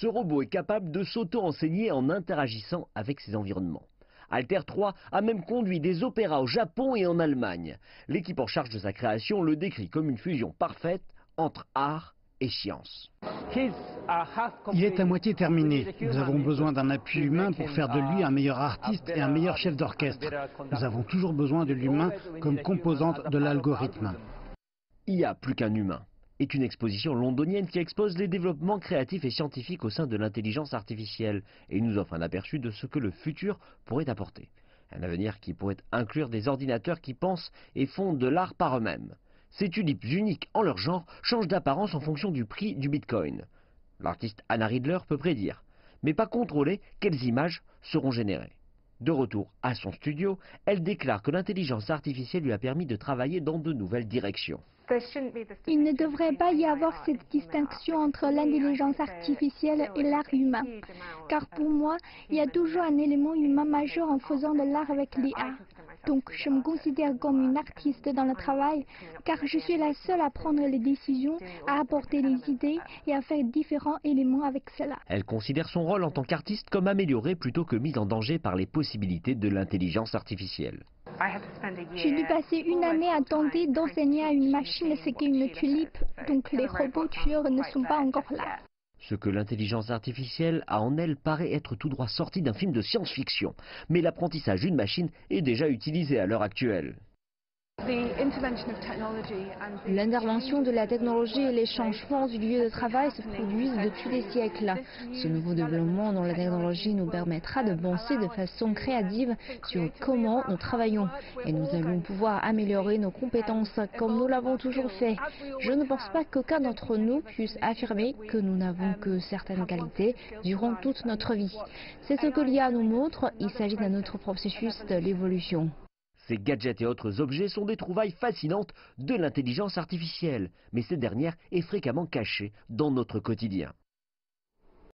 Ce robot est capable de s'auto-enseigner en interagissant avec ses environnements. Alter 3 a même conduit des opéras au Japon et en Allemagne. L'équipe en charge de sa création le décrit comme une fusion parfaite entre art et science. Il est à moitié terminé. Nous avons besoin d'un appui humain pour faire de lui un meilleur artiste et un meilleur chef d'orchestre. Nous avons toujours besoin de l'humain comme composante de l'algorithme. Il n'y a plus qu'un humain est une exposition londonienne qui expose les développements créatifs et scientifiques au sein de l'intelligence artificielle et nous offre un aperçu de ce que le futur pourrait apporter. Un avenir qui pourrait inclure des ordinateurs qui pensent et font de l'art par eux-mêmes. Ces tulipes uniques en leur genre changent d'apparence en fonction du prix du bitcoin. L'artiste Anna Riedler peut prédire, mais pas contrôler quelles images seront générées. De retour à son studio, elle déclare que l'intelligence artificielle lui a permis de travailler dans de nouvelles directions. Il ne devrait pas y avoir cette distinction entre l'intelligence artificielle et l'art humain, car pour moi, il y a toujours un élément humain majeur en faisant de l'art avec l'IA. Donc je me considère comme une artiste dans le travail, car je suis la seule à prendre les décisions, à apporter les idées et à faire différents éléments avec cela. Elle considère son rôle en tant qu'artiste comme amélioré plutôt que mis en danger par les possibilités de l'intelligence artificielle. J'ai dû passer une année à tenter d'enseigner à une machine ce qu'est une tulipe, donc les robots tueurs ne sont pas encore là. Ce que l'intelligence artificielle a en elle paraît être tout droit sorti d'un film de science-fiction, mais l'apprentissage d'une machine est déjà utilisé à l'heure actuelle. L'intervention de la technologie et les changements du lieu de travail se produisent depuis des siècles. Ce nouveau développement dans la technologie nous permettra de penser de façon créative sur comment nous travaillons et nous allons pouvoir améliorer nos compétences comme nous l'avons toujours fait. Je ne pense pas qu'aucun d'entre nous puisse affirmer que nous n'avons que certaines qualités durant toute notre vie. C'est ce que l'IA nous montre, il s'agit d'un autre processus de l'évolution. Ces gadgets et autres objets sont des trouvailles fascinantes de l'intelligence artificielle, mais cette dernière est fréquemment cachée dans notre quotidien.